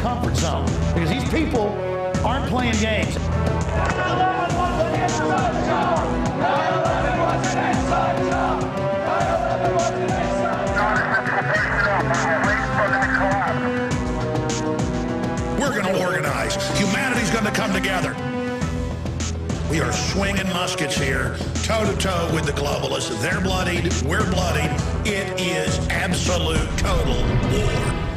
comfort zone because these people aren't playing games. We're going to organize. Humanity's going to come together. We are swinging muskets here, toe to toe with the globalists. They're bloodied. We're bloodied. It is absolute total war.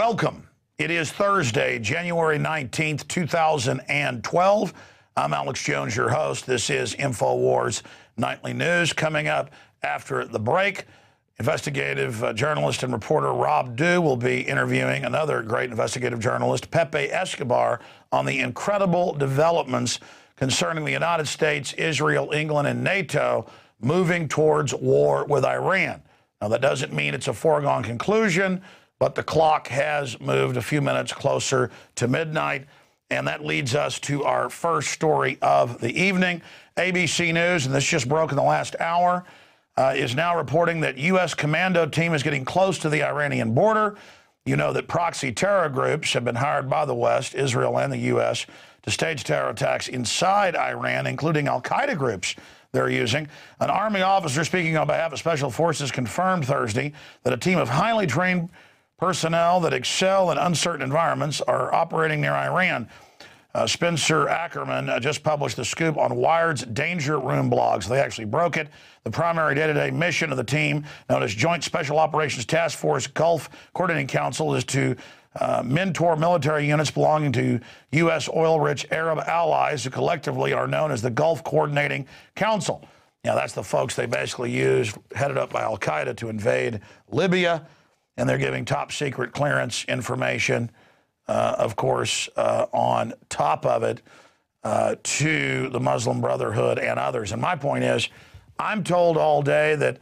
Welcome. It is Thursday, January 19th, 2012. I'm Alex Jones, your host. This is InfoWars Nightly News. Coming up after the break, investigative uh, journalist and reporter Rob Dew will be interviewing another great investigative journalist, Pepe Escobar, on the incredible developments concerning the United States, Israel, England, and NATO moving towards war with Iran. Now, that doesn't mean it's a foregone conclusion but the clock has moved a few minutes closer to midnight. And that leads us to our first story of the evening. ABC News, and this just broke in the last hour, uh, is now reporting that U.S. commando team is getting close to the Iranian border. You know that proxy terror groups have been hired by the West, Israel, and the U.S. to stage terror attacks inside Iran, including Al Qaeda groups they're using. An Army officer speaking on behalf of Special Forces confirmed Thursday that a team of highly trained personnel that excel in uncertain environments are operating near Iran. Uh, Spencer Ackerman uh, just published the scoop on Wired's Danger Room blogs. They actually broke it. The primary day to day mission of the team, known as Joint Special Operations Task Force Gulf Coordinating Council, is to uh, mentor military units belonging to U.S. oil rich Arab allies who collectively are known as the Gulf Coordinating Council. Now, that's the folks they basically used, headed up by Al Qaeda, to invade Libya and they're giving top secret clearance information, uh, of course, uh, on top of it uh, to the Muslim Brotherhood and others. And my point is, I'm told all day that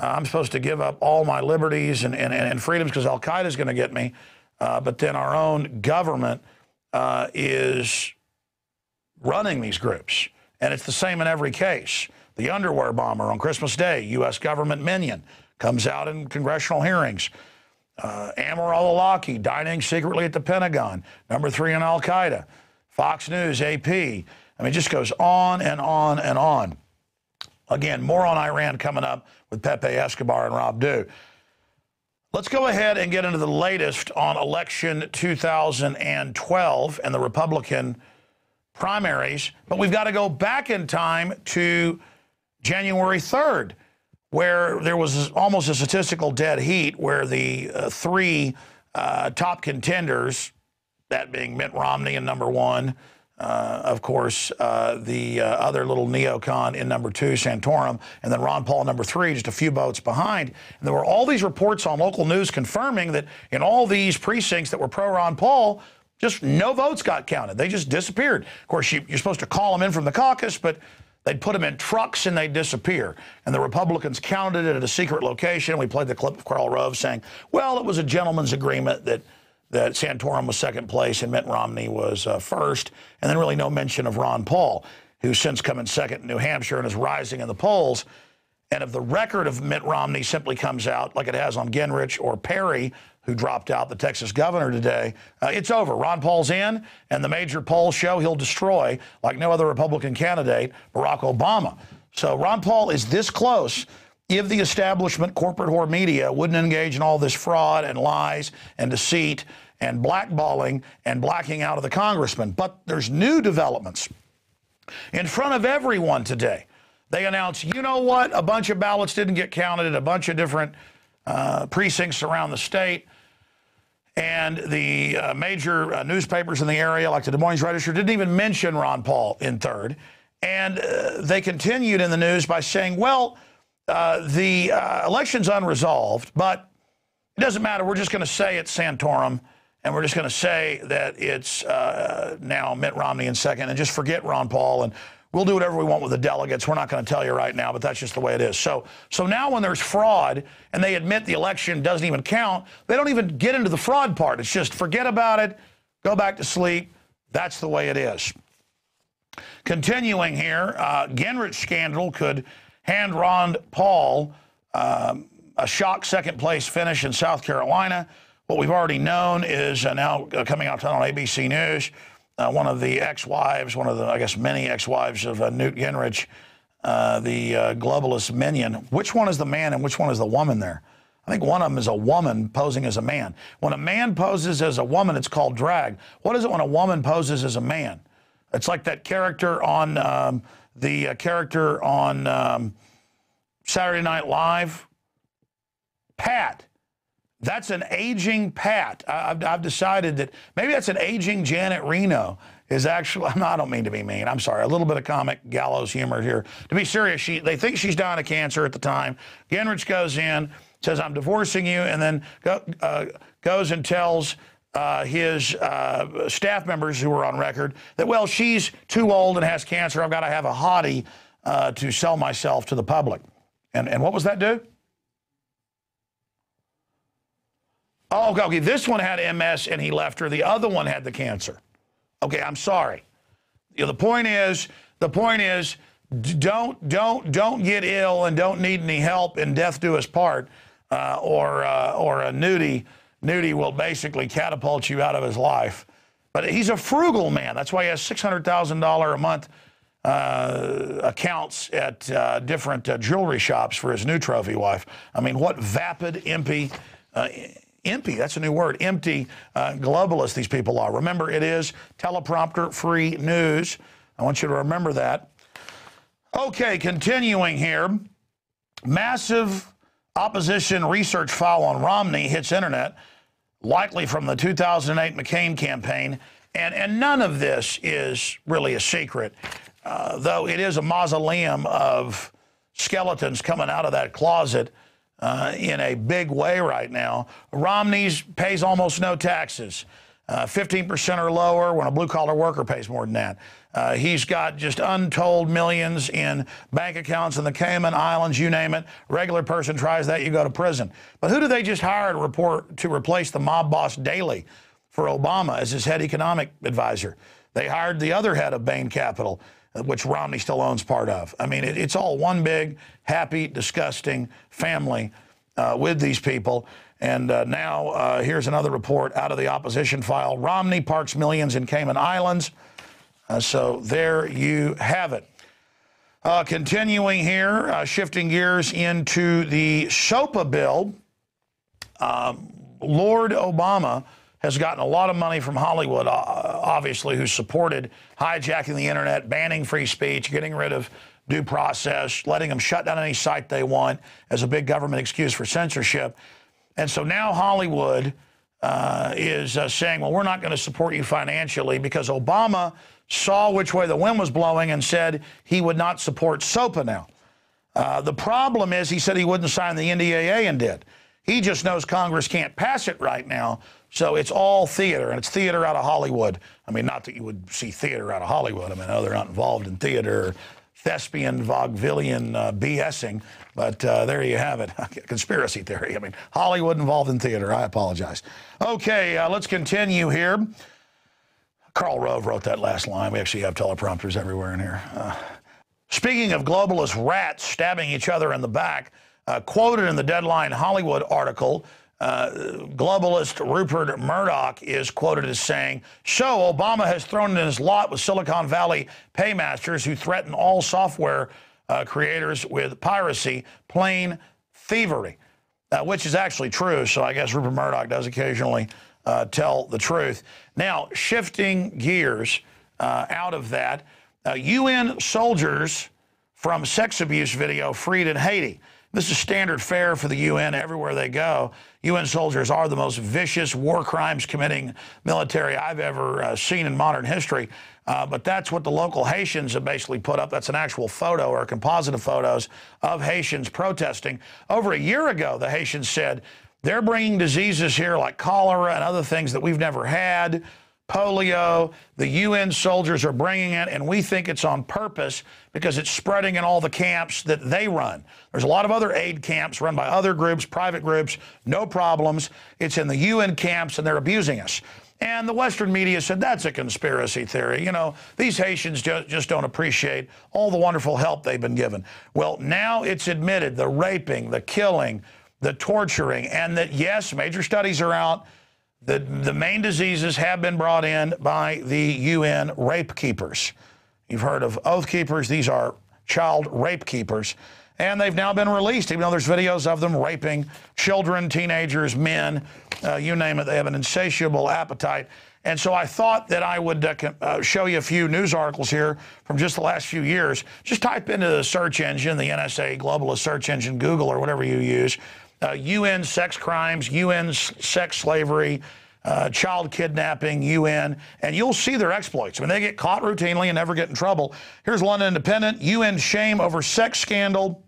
uh, I'm supposed to give up all my liberties and, and, and freedoms because Al Qaeda is going to get me. Uh, but then our own government uh, is running these groups. And it's the same in every case. The underwear bomber on Christmas Day, U.S. government minion, comes out in congressional hearings. Uh, al-Awlaki dining secretly at the Pentagon. Number three in Al Qaeda. Fox News, AP. I mean, it just goes on and on and on. Again, more on Iran coming up with Pepe Escobar and Rob Dew. Let's go ahead and get into the latest on election 2012 and the Republican primaries. But we've got to go back in time to January 3rd where there was almost a statistical dead heat where the uh, three uh, top contenders, that being Mitt Romney in number one, uh, of course, uh, the uh, other little neocon in number two, Santorum, and then Ron Paul number three, just a few votes behind. And there were all these reports on local news confirming that in all these precincts that were pro Ron Paul, just no votes got counted. They just disappeared. Of course, you, you're supposed to call them in from the caucus, but They'd put them in trucks and they'd disappear. And the Republicans counted it at a secret location. We played the clip of Karl Rove saying, well, it was a gentleman's agreement that, that Santorum was second place and Mitt Romney was uh, first. And then really no mention of Ron Paul, who's since come in second in New Hampshire and is rising in the polls. And if the record of Mitt Romney simply comes out like it has on Gingrich or Perry, who dropped out, the Texas governor today, uh, it's over. Ron Paul's in, and the major polls show he'll destroy, like no other Republican candidate, Barack Obama. So Ron Paul is this close if the establishment, corporate whore media, wouldn't engage in all this fraud and lies and deceit and blackballing and blacking out of the congressman. But there's new developments. In front of everyone today, they announced, you know what? A bunch of ballots didn't get counted at a bunch of different uh, precincts around the state. And the uh, major uh, newspapers in the area, like the Des Moines Register, didn't even mention Ron Paul in third. And uh, they continued in the news by saying, well, uh, the uh, election's unresolved, but It doesn't matter. We're just going to say it's Santorum, and we're just going to say that it's uh, now Mitt Romney in second, and just forget Ron Paul, and we'll do whatever we want with the delegates. We're not going to tell you right now, but that's just the way it is. So, so now when there's fraud and they admit the election doesn't even count, they don't even get into the fraud part. It's just forget about it, go back to sleep. That's the way it is. Continuing here, uh, Gingrich scandal could hand Ron Paul. Um, a shock second place finish in South Carolina. What we've already known is uh, now coming out on ABC News. Uh, one of the ex-wives, one of the, I guess, many ex-wives of uh, Newt Gingrich, uh, the uh, globalist minion. Which one is the man and which one is the woman there? I think one of them is a woman posing as a man. When a man poses as a woman, it's called drag. What is it when a woman poses as a man? It's like that character on um, the character on um, Saturday Night Live Pat. That's an aging Pat. I've, I've, decided that maybe that's an aging Janet Reno. Is actually, I don't mean to be mean. I'm sorry. A little bit of comic gallows humor here. To be serious, she, they think she's dying of cancer at the time. Gingrich goes in, says, I'm divorcing you, and then go, uh, goes and tells uh, his uh, staff members who were on record that, well, she's too old and has cancer. I've got to have a hottie uh, to sell myself to the public. And, and what was that do? Oh, okay. This one had MS and he left her. The other one had the cancer. Okay, I'm sorry. You know, the point is, the point is, don't don't don't get ill and don't need any help and death do us part, uh, or uh, or a nudie nudie will basically catapult you out of his life. But he's a frugal man. That's why he has six hundred thousand dollar a month uh, accounts at uh, different uh, jewelry shops for his new trophy wife. I mean, what vapid, impy, uh, empty. That's a new word. Empty uh, globalists these people are. Remember, it is teleprompter free news. I want you to remember that. Okay, continuing here. Massive opposition research file on Romney hits internet, likely from the 2008 McCain campaign. And, and none of this is really a secret, uh, though it is a mausoleum of skeletons coming out of that closet uh, in a big way right now. Romney's pays almost no taxes. Uh, 15% or lower when a blue collar worker pays more than that. Uh, he's got just untold millions in bank accounts in the Cayman Islands, you name it. Regular person tries that, you go to prison. But who do they just hire to report to replace the mob boss Daley for Obama as his head economic advisor? They hired the other head of Bain Capital, which Romney still owns part of. I mean, it, it's all one big, happy, disgusting family uh, with these people. And uh, now uh, here's another report out of the opposition file. Romney parks millions in Cayman Islands. Uh, so there you have it. Uh, continuing here, uh, shifting gears into the SOPA bill. Um, Lord Obama has gotten a lot of money from Hollywood, obviously, who supported hijacking the internet, banning free speech, getting rid of due process, letting them shut down any site they want as a big government excuse for censorship. And so now Hollywood uh, is uh, saying, well, we're not going to support you financially because Obama saw which way the wind was blowing and said he would not support SOPA now. Uh, the problem is he said he wouldn't sign the NDAA and did. He just knows Congress can't pass it right now. So it's all theater, and it's theater out of Hollywood. I mean, not that you would see theater out of Hollywood. I mean, no, they're not involved in theater, thespian, vaudevillian uh, BSing, but uh, there you have it. Conspiracy theory. I mean, Hollywood involved in theater. I apologize. Okay, uh, let's continue here. Karl Rove wrote that last line. We actually have teleprompters everywhere in here. Uh, speaking of globalist rats stabbing each other in the back, uh, quoted in the Deadline Hollywood article, uh, globalist Rupert Murdoch is quoted as saying, So Obama has thrown in his lot with Silicon Valley paymasters who threaten all software uh, creators with piracy, plain thievery, uh, which is actually true. So I guess Rupert Murdoch does occasionally uh, tell the truth. Now, shifting gears uh, out of that, UN soldiers from sex abuse video freed in Haiti. This is standard fare for the UN everywhere they go. UN soldiers are the most vicious war crimes committing military I've ever uh, seen in modern history. Uh, but that's what the local Haitians have basically put up. That's an actual photo or a composite of photos of Haitians protesting. Over a year ago, the Haitians said They're bringing diseases here like cholera and other things that we've never had, polio. The UN soldiers are bringing it, and we think it's on purpose because it's spreading in all the camps that they run. There's a lot of other aid camps run by other groups, private groups, no problems. It's in the UN camps, and they're abusing us. And the Western media said that's a conspiracy theory. You know, these Haitians ju- just don't appreciate all the wonderful help they've been given. Well, now it's admitted the raping, the killing, the torturing, and that, yes, major studies are out. The, the main diseases have been brought in by the UN rape keepers. You've heard of oath keepers, these are child rape keepers. And they've now been released, even though there's videos of them raping children, teenagers, men, uh, you name it. They have an insatiable appetite. And so I thought that I would uh, uh, show you a few news articles here from just the last few years. Just type into the search engine, the NSA globalist search engine, Google, or whatever you use, UN uh, sex crimes, UN sex slavery, uh, child kidnapping, UN, and you'll see their exploits. I mean, they get caught routinely and never get in trouble. Here's London Independent UN shame over sex scandal.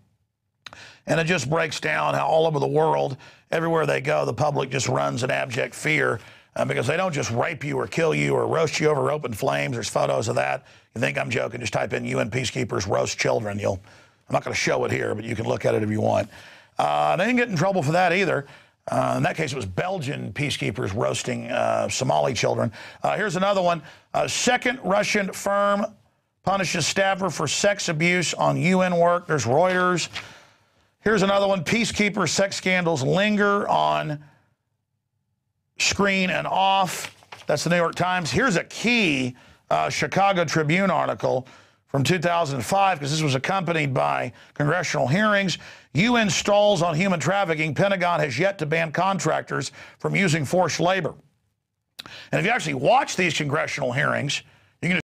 And it just breaks down how all over the world, everywhere they go, the public just runs in abject fear uh, because they don't just rape you or kill you or roast you over open flames. There's photos of that. You think I'm joking? Just type in UN peacekeepers roast children. You'll. I'm not going to show it here, but you can look at it if you want. Uh, they didn't get in trouble for that either. Uh, in that case, it was Belgian peacekeepers roasting uh, Somali children. Uh, here's another one. A second Russian firm punishes staffer for sex abuse on UN work. There's Reuters. Here's another one. Peacekeeper sex scandals linger on screen and off. That's the New York Times. Here's a key uh, Chicago Tribune article from 2005 because this was accompanied by congressional hearings. UN stalls on human trafficking. Pentagon has yet to ban contractors from using forced labor. And if you actually watch these congressional hearings,